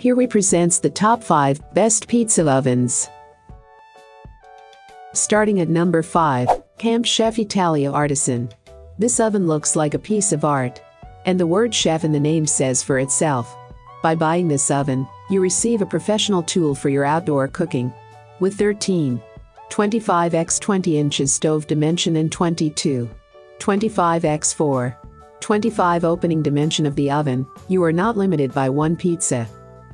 Here we presents the top 5 best pizza ovens. Starting at number 5, Camp Chef Italia Artisan. This oven looks like a piece of art. And the word chef in the name says for itself. By buying this oven, you receive a professional tool for your outdoor cooking. With 13, 25 x 20 inches stove dimension and 22, 25 x 4, 25 opening dimension of the oven, you are not limited by one pizza.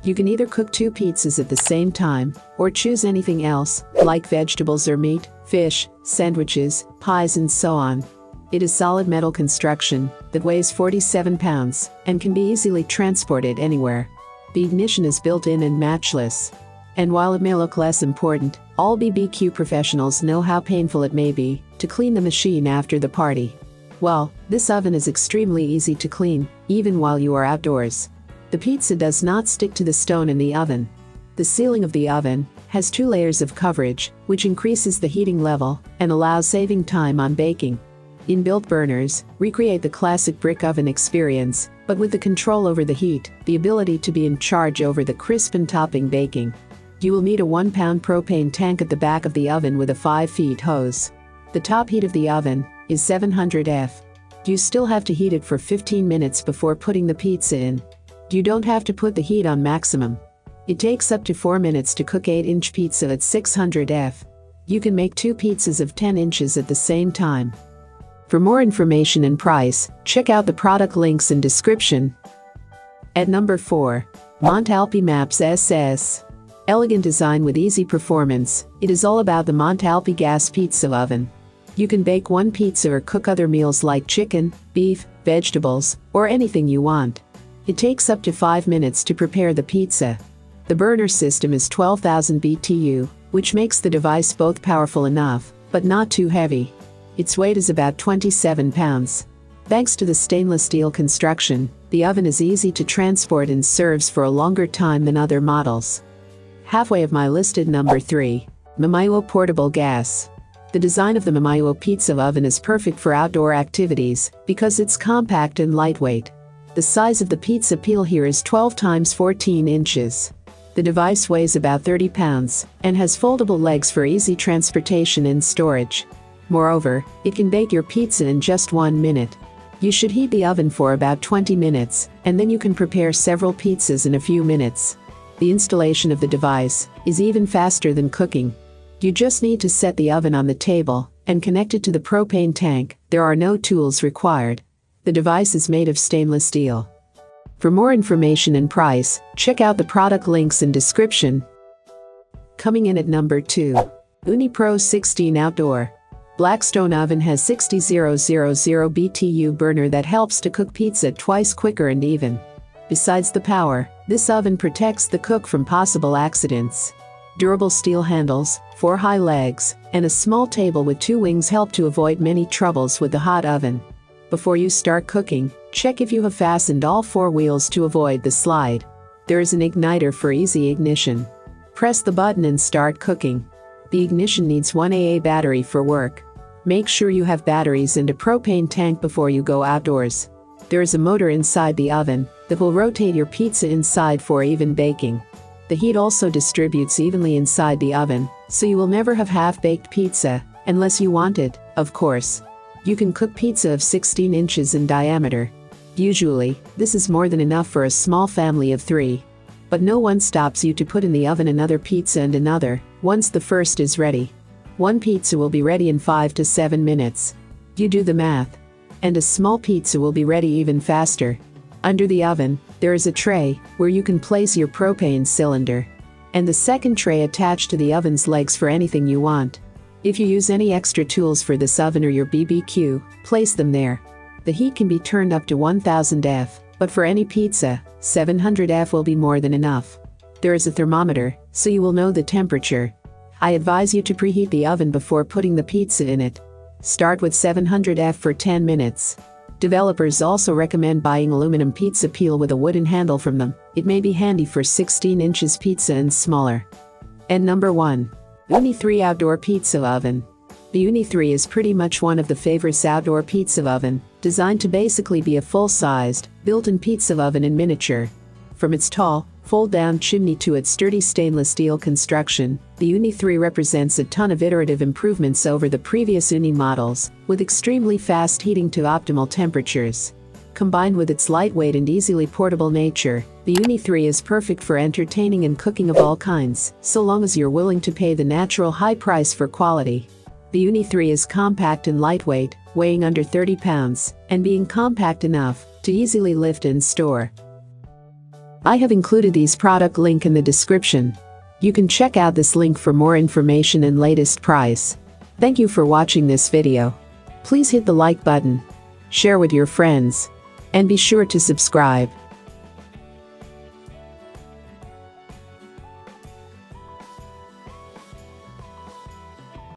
You can either cook two pizzas at the same time, or choose anything else, like vegetables or meat, fish, sandwiches, pies and so on. It is solid metal construction that weighs 47 pounds and can be easily transported anywhere. The ignition is built in and matchless. And while it may look less important, all BBQ professionals know how painful it may be to clean the machine after the party. Well, this oven is extremely easy to clean, even while you are outdoors. The pizza does not stick to the stone in the oven. The ceiling of the oven has two layers of coverage, which increases the heating level and allows saving time on baking. Inbuilt burners recreate the classic brick oven experience, but with the control over the heat, the ability to be in charge over the crisp and topping baking. You will need a 1 pound propane tank at the back of the oven with a 5 feet hose. The top heat of the oven is 700 F. You still have to heat it for 15 minutes before putting the pizza in. You don't have to put the heat on maximum. It takes up to 4 minutes to cook 8 inch pizza at 600 F. You can make two pizzas of 10 inches at the same time. For more information and price, check out the product links in description. At number 4, Mont Alpi Maps SS. Elegant design with easy performance, it is all about the Mont Alpi gas pizza oven. You can bake one pizza or cook other meals like chicken, beef, vegetables, or anything you want. It takes up to 5 minutes to prepare the pizza. The burner system is 12,000 BTU, which makes the device both powerful enough, but not too heavy. Its weight is about 27 pounds. Thanks to the stainless steel construction, the oven is easy to transport and serves for a longer time than other models. Halfway of my listed number 3. Mimiuo Portable Gas. The design of the Mimiuo pizza oven is perfect for outdoor activities because it's compact and lightweight. The size of the pizza peel here is 12 times 14 inches. The device weighs about 30 pounds and has foldable legs for easy transportation and storage. Moreover, it can bake your pizza in just one minute. You should heat the oven for about 20 minutes, and then you can prepare several pizzas in a few minutes. The installation of the device is even faster than cooking. You just need to set the oven on the table and connect it to the propane tank. There are no tools required. The device is made of stainless steel. For more information and price, check out the product links in description. Coming in at number 2. UniPro 16 Outdoor. Blackstone oven has 60000 BTU burner that helps to cook pizza twice quicker and even. Besides the power, this oven protects the cook from possible accidents. Durable steel handles, four high legs, and a small table with two wings help to avoid many troubles with the hot oven. Before you start cooking, check if you have fastened all four wheels to avoid the slide. There is an igniter for easy ignition. Press the button and start cooking. The ignition needs 1 AA battery for work. Make sure you have batteries and a propane tank before you go outdoors. There is a motor inside the oven that will rotate your pizza inside for even baking. The heat also distributes evenly inside the oven, so you will never have half-baked pizza, unless you want it, of course. You can cook pizza of 16 inches in diameter. Usually, this is more than enough for a small family of three. But no one stops you to put in the oven another pizza and another, once the first is ready. One pizza will be ready in 5 to 7 minutes. You do the math. And a small pizza will be ready even faster. Under the oven, there is a tray where you can place your propane cylinder. And the second tray attached to the oven's legs for anything you want. If you use any extra tools for this oven or your BBQ, place them there. The heat can be turned up to 1000 F, but for any pizza, 700 F will be more than enough. There is a thermometer, so you will know the temperature. I advise you to preheat the oven before putting the pizza in it. Start with 700 F for 10 minutes. Developers also recommend buying aluminum pizza peel with a wooden handle from them. It may be handy for 16 inches pizza and smaller. And number 1. Ooni 3 Outdoor Pizza Oven. The Ooni 3 is pretty much one of the favorites outdoor pizza oven, designed to basically be a full-sized, built-in pizza oven in miniature. From its tall, fold-down chimney to its sturdy stainless steel construction, the Ooni 3 represents a ton of iterative improvements over the previous Ooni models, with extremely fast heating to optimal temperatures. Combined with its lightweight and easily portable nature, the Ooni 3 is perfect for entertaining and cooking of all kinds, so long as you're willing to pay the natural high price for quality. The Ooni 3 is compact and lightweight, weighing under 30 pounds, and being compact enough to easily lift and store. I have included these product link in the description. You can check out this link for more information and latest price. Thank you for watching this video. Please hit the like button, share with your friends, and be sure to subscribe.